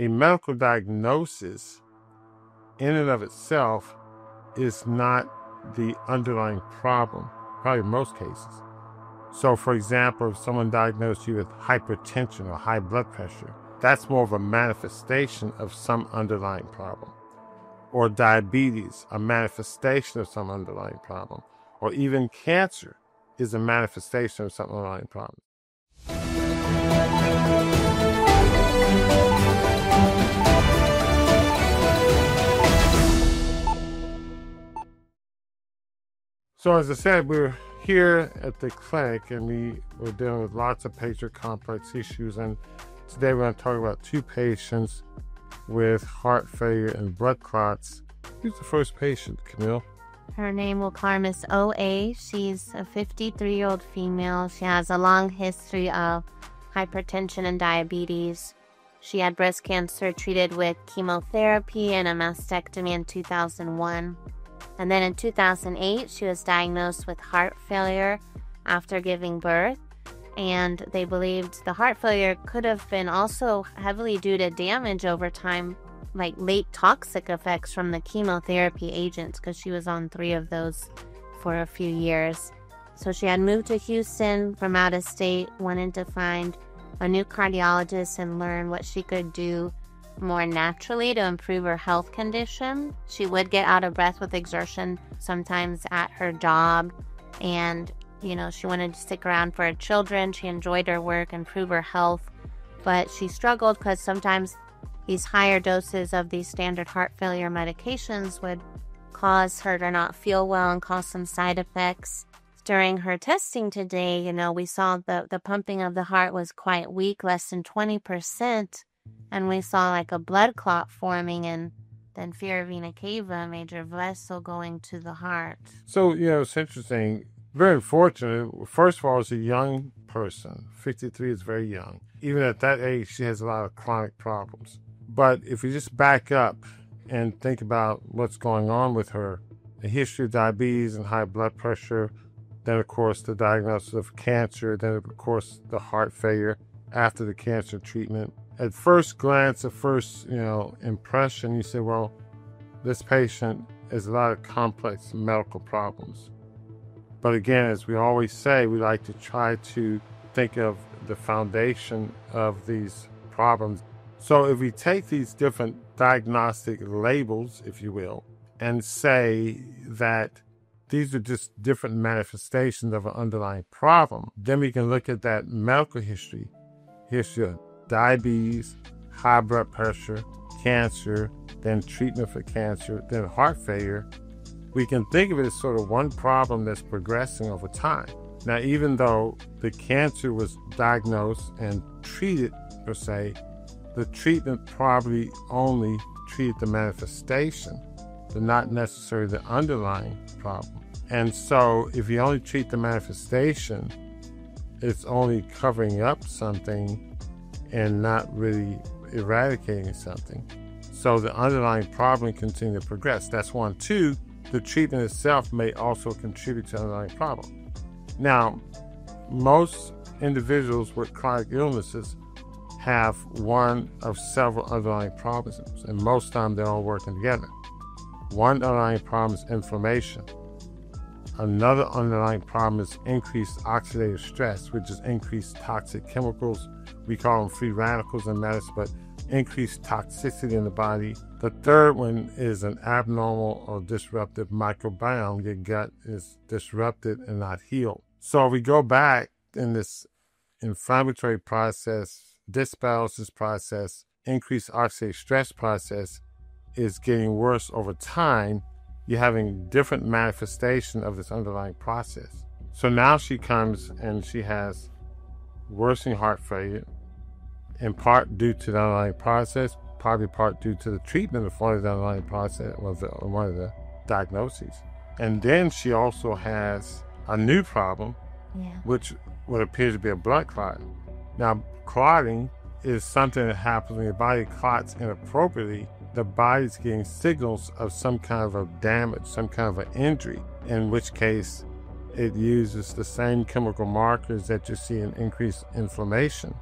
a medical diagnosis in and of itself is not the underlying problem, probably in most cases. So, for example, if someone diagnosed you with hypertension or high blood pressure, that's more of a manifestation of some underlying problem. Or diabetes, a manifestation of some underlying problem. Or even cancer is a manifestation of some underlying problem. So, as I said, we're here at the clinic and we were dealing with lots of patient complex issues. And today we're going to talk about two patients with heart failure and blood clots. Who's the first patient, Camille? Her name will call Miss OA. She's a 53 year old female. She has a long history of hypertension and diabetes. She had breast cancer treated with chemotherapy and a mastectomy in 2001. And then in 2008, she was diagnosed with heart failure after giving birth. And they believed the heart failure could have been also heavily due to damage over time, like late toxic effects from the chemotherapy agents, because she was on three of those for a few years. So she had moved to Houston from out of state, wanted to find a new cardiologist and learn what she could do more naturally to improve her health condition. She would get out of breath with exertion sometimes at her job. And, you know, she wanted to stick around for her children. She enjoyed her work, improve her health. But she struggled because sometimes these higher doses of these standard heart failure medications would cause her to not feel well and cause some side effects. During her testing today, you know, we saw the, the pumping of the heart was quite weak, less than 20% and we saw like a blood clot forming and then inferior vena cava, major vessel going to the heart. So, you know, it's interesting. Very unfortunate. First of all, it's a young person. 53 is very young. Even at that age, she has a lot of chronic problems. But if you just back up and think about what's going on with her, the history of diabetes and high blood pressure, then, of course, the diagnosis of cancer, then, of course, the heart failure after the cancer treatment, at first glance, at first, you know, impression, you say, well, this patient has a lot of complex medical problems. But again, as we always say, we like to try to think of the foundation of these problems. So if we take these different diagnostic labels, if you will, and say that these are just different manifestations of an underlying problem, then we can look at that medical history, history diabetes, high blood pressure, cancer, then treatment for cancer, then heart failure, we can think of it as sort of one problem that's progressing over time. Now, even though the cancer was diagnosed and treated per se, the treatment probably only treated the manifestation, but not necessarily the underlying problem. And so, if you only treat the manifestation, it's only covering up something and not really eradicating something. So the underlying problem continues to progress. That's one. Two, the treatment itself may also contribute to the underlying problem. Now, most individuals with chronic illnesses have one of several underlying problems, and most time they're all working together. One underlying problem is inflammation. Another underlying problem is increased oxidative stress, which is increased toxic chemicals we call them free radicals in medicine, but increased toxicity in the body. The third one is an abnormal or disruptive microbiome. Your gut is disrupted and not healed. So if we go back in this inflammatory process, dysbiosis process, increased oxidative stress process is getting worse over time. You're having different manifestation of this underlying process. So now she comes and she has worsening heart failure, in part due to the underlying process, probably part due to the treatment of one of the underlying process, well, the, one of the diagnoses. And then she also has a new problem, yeah. which would appear to be a blood clot. Now, clotting is something that happens when your body clots inappropriately. The body's getting signals of some kind of a damage, some kind of an injury, in which case it uses the same chemical markers that you see in increased inflammation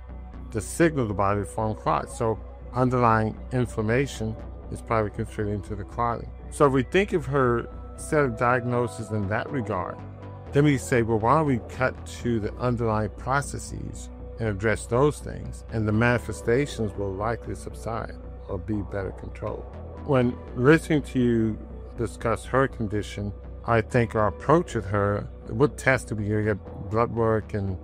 to signal the body to form clots. So underlying inflammation is probably contributing to the clotting. So if we think of her set of diagnoses in that regard, then we say, well, why don't we cut to the underlying processes and address those things, and the manifestations will likely subside or be better controlled. When listening to you discuss her condition, I think our approach with her, what test did we get? Blood work and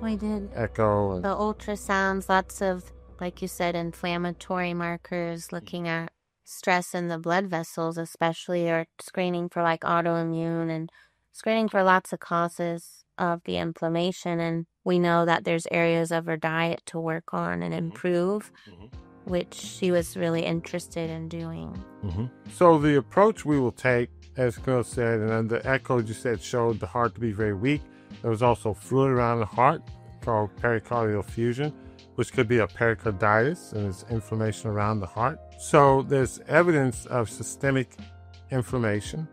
we did echo and the ultrasounds, lots of, like you said, inflammatory markers, looking at stress in the blood vessels, especially, or screening for like autoimmune and screening for lots of causes of the inflammation. And we know that there's areas of her diet to work on and improve, mm-hmm. Which she was really interested in doing. Mm-hmm. So the approach we will take, as Camille said, and then the echo you said showed the heart to be very weak. There was also fluid around the heart called pericardial effusion, which could be a pericarditis and it's inflammation around the heart. So there's evidence of systemic inflammation,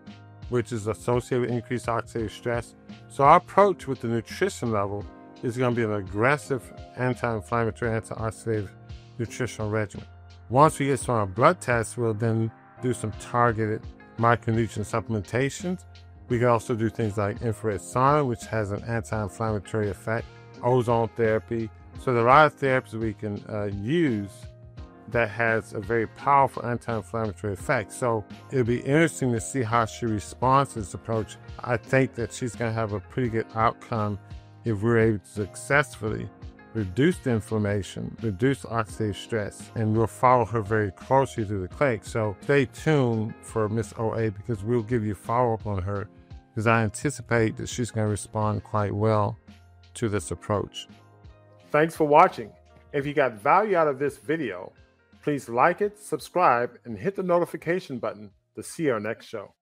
which is associated with increased oxidative stress. So our approach with the nutrition level is going to be an aggressive anti-inflammatory, antioxidant nutritional regimen. Once we get some our blood tests, we'll then do some targeted micronutrient supplementations. We can also do things like infrared sauna, which has an anti-inflammatory effect, ozone therapy. So there are therapies we can uh, use that has a very powerful anti-inflammatory effect. So it'll be interesting to see how she responds to this approach. I think that she's going to have a pretty good outcome if we're able to successfully reduce inflammation, reduce oxidative stress, and we'll follow her very closely through the clinic. So stay tuned for Miss OA because we'll give you follow up on her because I anticipate that she's going to respond quite well to this approach. Thanks for watching. If you got value out of this video, please like it, subscribe, and hit the notification button to see our next show.